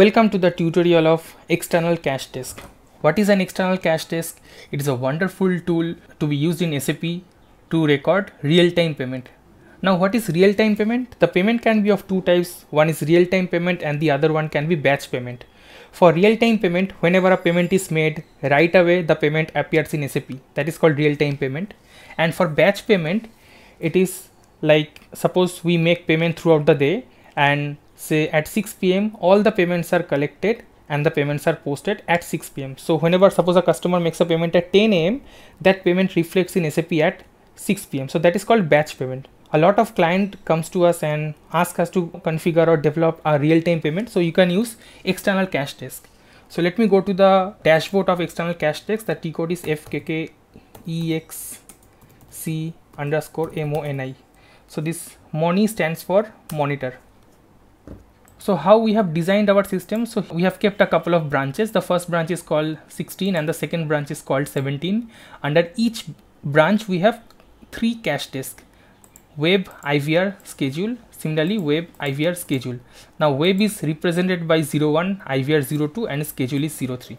Welcome to the tutorial of external cash desk. What is an external cash desk? It is a wonderful tool to be used in SAP to record real-time payment. Now what is real-time payment? The payment can be of two types. One is real-time payment and the other one can be batch payment. For real-time payment, whenever a payment is made, right away the payment appears in SAP. That is called real-time payment. And for batch payment, it is like suppose we make payment throughout the day and say at 6 pm all the payments are collected and the payments are posted at 6 pm. So whenever suppose a customer makes a payment at 10 am, that payment reflects in SAP at 6 pm. So that is called batch payment. A lot of client comes to us and ask us to configure or develop a real-time payment. So you can use external cash desk. So let me go to the dashboard of external cash desk. The T code is FKKEXC underscore MONI. So this MONI stands for monitor. So how we have designed our system? So we have kept a couple of branches. The first branch is called 16 and the second branch is called 17. Under each branch we have three cash desks web IVR schedule similarly web IVR schedule now web is represented by 01 IVR 02 and schedule is 03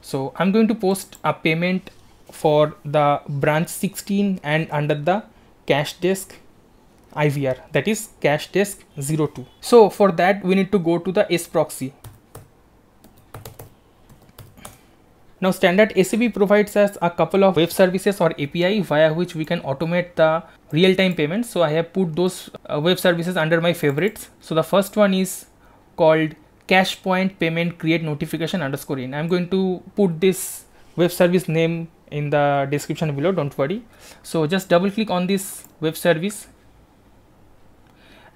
so I'm going to post a payment for the branch 16 and under the cash desk IVR that is cash desk 02 so for that we need to go to the S proxy Now standard SAP provides us a couple of web services or API via which we can automate the real-time payments. So I have put those uh, web services under my favorites. So the first one is called cash point payment create notification underscore in. I'm going to put this web service name in the description below don't worry so just double click on this web service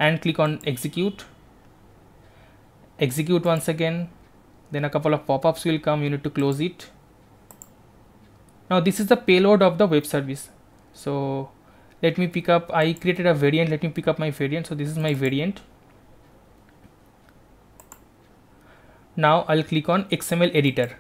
and click on execute. Execute once again. Then a couple of pop-ups will come. You need to close it. Now this is the payload of the web service. So let me pick up I created a variant. Let me pick up my variant. So this is my variant. Now I'll click on XML editor.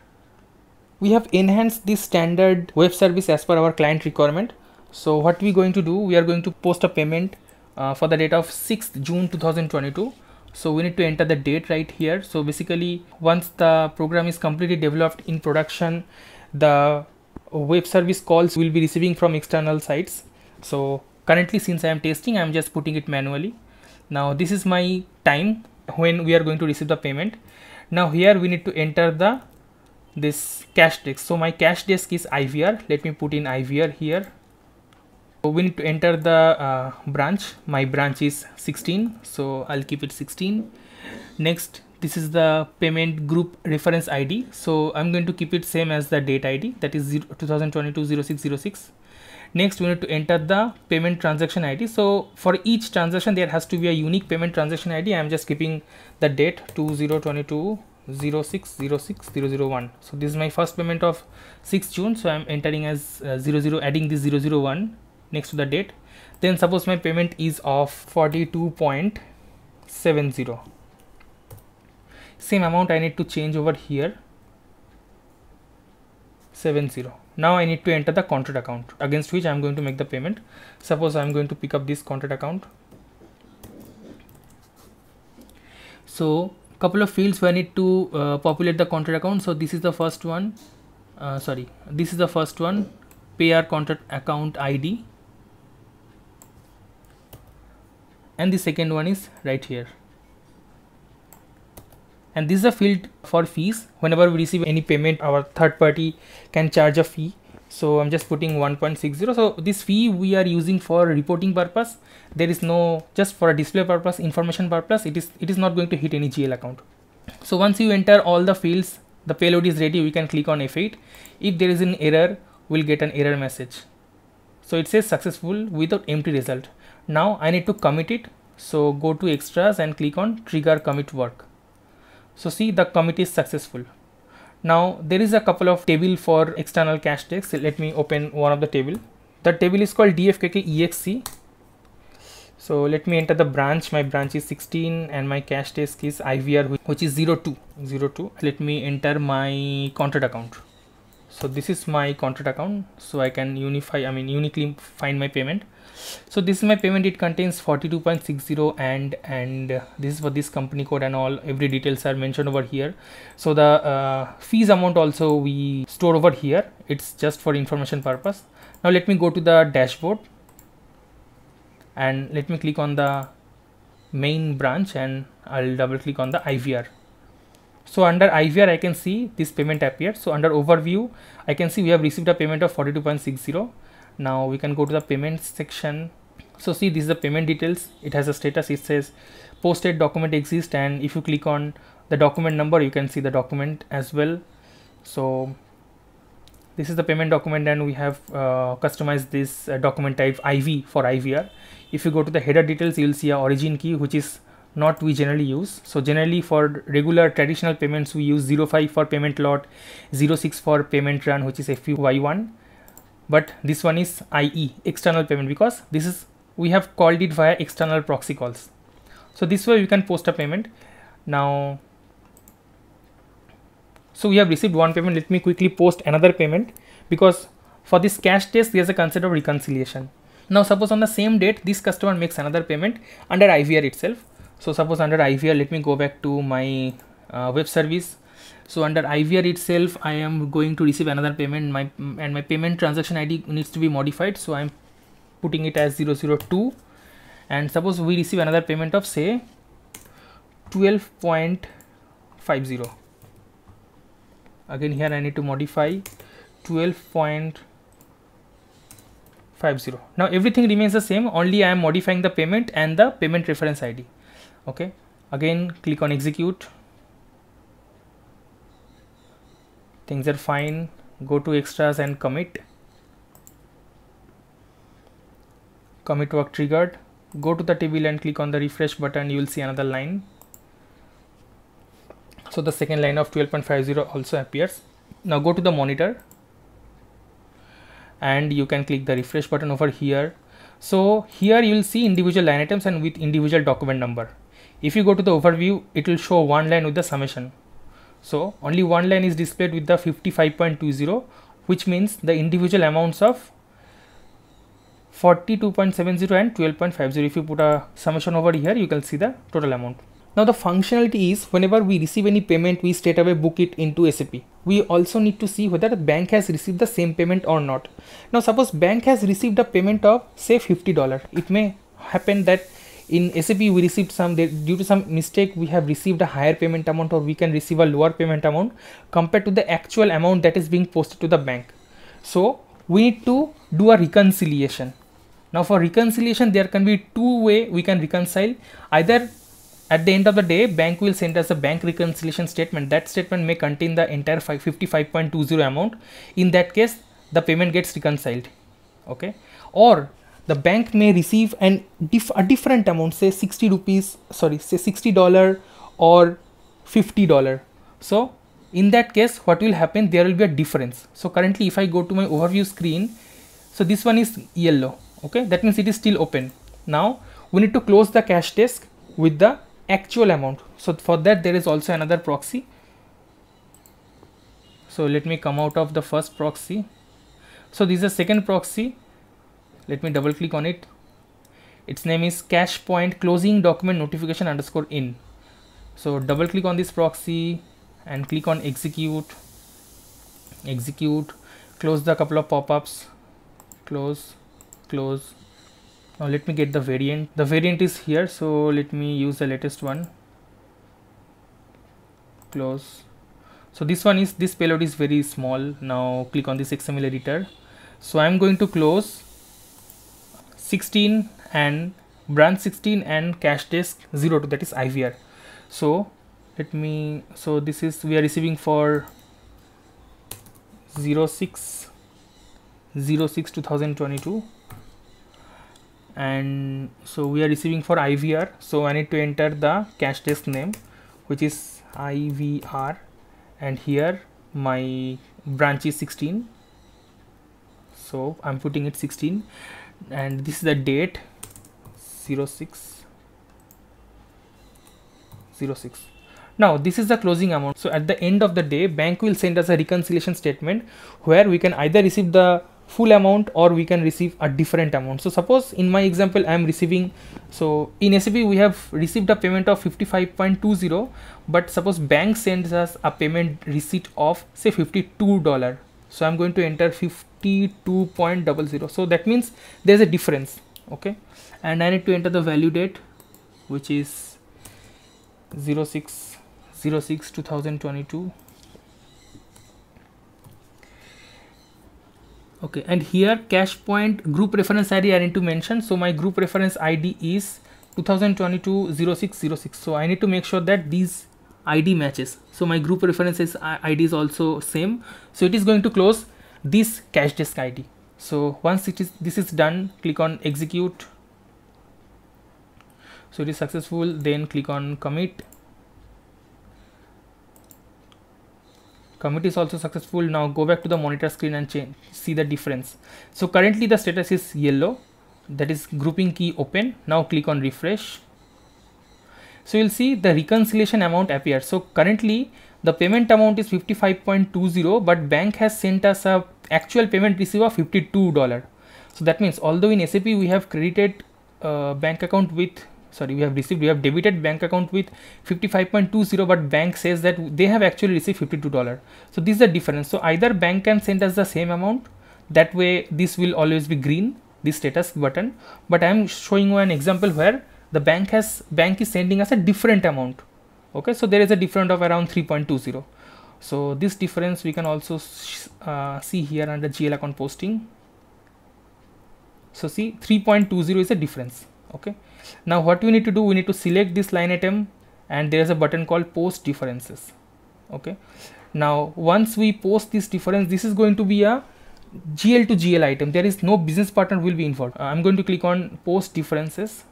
We have enhanced this standard web service as per our client requirement. So what we are going to do we are going to post a payment uh, for the date of 6th June 2022 so we need to enter the date right here. So basically once the program is completely developed in production the web service calls will be receiving from external sites. So currently since i am testing i am just putting it manually. Now this is my time when we are going to receive the payment. Now here we need to enter the this cash desk. So my cash desk is ivr let me put in ivr here we need to enter the uh, branch. My branch is 16 so i'll keep it 16 next this is the payment group reference id so i'm going to keep it same as the date id that is 2022 0606 next we need to enter the payment transaction id so for each transaction there has to be a unique payment transaction id i'm just keeping the date 2022 0606001 so this is my first payment of 6 june. So i'm entering as uh, 00 adding this 001 next to the date. Then suppose my payment is of 42.70 same amount I need to change over here. 70 now I need to enter the contract account against which I'm going to make the payment. Suppose I'm going to pick up this contract account. So couple of fields where I need to uh, populate the contract account. So this is the first one. Uh, sorry. This is the first one. Pay our contract account ID and the second one is right here. And this is a field for fees. Whenever we receive any payment our third party can charge a fee. So i'm just putting 1.60 so this fee we are using for reporting purpose. There is no just for a display purpose information purpose it is it is not going to hit any gl account. So once you enter all the fields the payload is ready. We can click on f8 if there is an error we'll get an error message. So it says successful without empty result. Now i need to commit it so go to extras and click on trigger commit work. So see the commit is successful. Now there is a couple of table for external cash desks let me open one of the table. The table is called dfkk so let me enter the branch. My branch is 16 and my cash desk is ivr which is 02 02 let me enter my contract account. So this is my contract account. So i can unify i mean uniquely find my payment so this is my payment. It contains 42.60 and and this is for this company code and all. Every details are mentioned over here. So the uh, fees amount also we store over here. It's just for information purpose. Now let me go to the dashboard and let me click on the main branch and I'll double click on the IVR so under IVR I can see this payment appeared. So under overview I can see we have received a payment of 42.60 now we can go to the payment section. So see this is the payment details. It has a status. It says posted document exists and if you click on the document number you can see the document as well. So this is the payment document and we have uh, customized this uh, document type IV for IVR if you go to the header details you will see a origin key which is not we generally use. So generally for regular traditional payments we use 05 for payment lot 06 for payment run which is FPY1 but this one is IE external payment because this is we have called it via external proxy calls. So this way we can post a payment. Now so we have received one payment. Let me quickly post another payment because for this cash desk there's a concept of reconciliation. Now suppose on the same date this customer makes another payment under IVR itself. So suppose under IVR let me go back to my uh, web service so under IVR itself I am going to receive another payment. My and my payment transaction ID needs to be modified. So I'm putting it as 002 and suppose we receive another payment of say 12.50 again here I need to modify 12.50 now everything remains the same. Only I am modifying the payment and the payment reference ID okay? Again click on execute things are fine go to extras and commit. Commit work triggered. Go to the table and click on the refresh button you will see another line. So the second line of 12.50 also appears. Now go to the monitor and you can click the refresh button over here. So here you will see individual line items and with individual document number. If you go to the overview it will show one line with the summation so only one line is displayed with the 55.20 which means the individual amounts of 42.70 and 12.50 if you put a summation over here you can see the total amount. Now the functionality is whenever we receive any payment we straight away book it into SAP we also need to see whether the bank has received the same payment or not. Now suppose bank has received a payment of say $50 it may happen that in SAP we received some due to some mistake we have received a higher payment amount or we can receive a lower payment amount compared to the actual amount that is being posted to the bank. So we need to do a reconciliation. Now for reconciliation there can be two way we can reconcile. Either at the end of the day bank will send us a bank reconciliation statement. That statement may contain the entire 55.20 amount. In that case the payment gets reconciled. Okay? Or the bank may receive an dif a different amount say 60 rupees sorry say 60 dollar or 50 dollar. So in that case what will happen? There will be a difference. So currently if i go to my overview screen so this one is yellow okay? That means it is still open. Now we need to close the cash desk with the actual amount. So for that there is also another proxy. So let me come out of the first proxy. So this is the second proxy let me double click on it. Its name is cash point closing document notification underscore in. So double click on this proxy and click on execute. Execute. Close the couple of pop-ups. Close. Close. Now let me get the variant. The variant is here so let me use the latest one. Close. So this one is this payload is very small. Now click on this xml editor. So i'm going to close 16 and branch 16 and cash desk 02 that is IVR so let me so this is we are receiving for 06 06 2022 and so we are receiving for IVR so I need to enter the cash desk name which is IVR and here my branch is 16 so I'm putting it 16 and this is the date 06 06 now this is the closing amount. So at the end of the day bank will send us a reconciliation statement where we can either receive the full amount or we can receive a different amount. So suppose in my example i am receiving so in SAP we have received a payment of 55.20 but suppose bank sends us a payment receipt of say 52 dollar so i'm going to enter 52.00 so that means there's a difference okay? And i need to enter the value date which is 06 06 2022 okay and here cash point group reference id i need to mention. So my group reference id is 2022 0606 so i need to make sure that these id matches. So my group references uh, id is also same. So it is going to close this cash desk id so once it is this is done click on execute. So it is successful then click on commit. Commit is also successful. Now go back to the monitor screen and change see the difference. So currently the status is yellow. That is grouping key open. Now click on refresh so you'll see the reconciliation amount appears. So currently the payment amount is 55.20 but bank has sent us a actual payment receive of 52 dollar. So that means although in sap we have credited uh, bank account with sorry we have received we have debited bank account with 55.20 but bank says that they have actually received 52 dollar. So this is the difference. So either bank can send us the same amount that way this will always be green this status button. But i am showing you an example where the bank has bank is sending us a different amount. Okay so there is a difference of around 3.20 so this difference we can also uh, see here under gl account posting. So see 3.20 is a difference. Okay now what we need to do we need to select this line item and there is a button called post differences. Okay now once we post this difference this is going to be a gl to gl item. There is no business partner will be involved. Uh, i'm going to click on post differences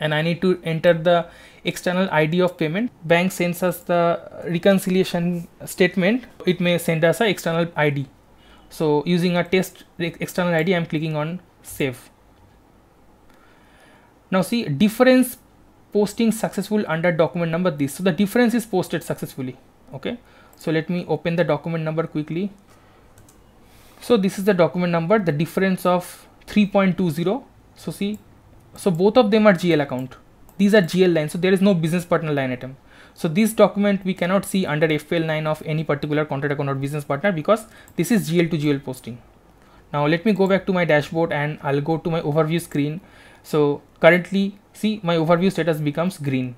and i need to enter the external id of payment bank sends us the reconciliation statement it may send us a external id so using a test external id i'm clicking on save now see difference posting successful under document number this. So the difference is posted successfully. Okay. So let me open the document number quickly. So this is the document number, the difference of 3.20. So see, so both of them are GL account. These are GL lines. So there is no business partner line item. So this document we cannot see under FPL9 of any particular contract account or business partner because this is GL to GL posting. Now let me go back to my dashboard and I'll go to my overview screen so currently see my overview status becomes green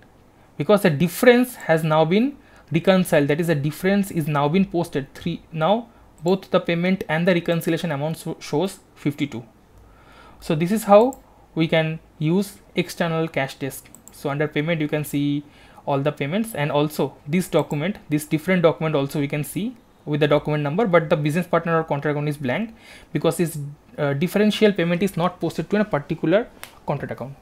because the difference has now been reconciled that is the difference is now been posted three now both the payment and the reconciliation amount shows 52 so this is how we can use external cash desk so under payment you can see all the payments and also this document this different document also we can see with the document number but the business partner or contract account is blank because this uh, differential payment is not posted to a particular contract account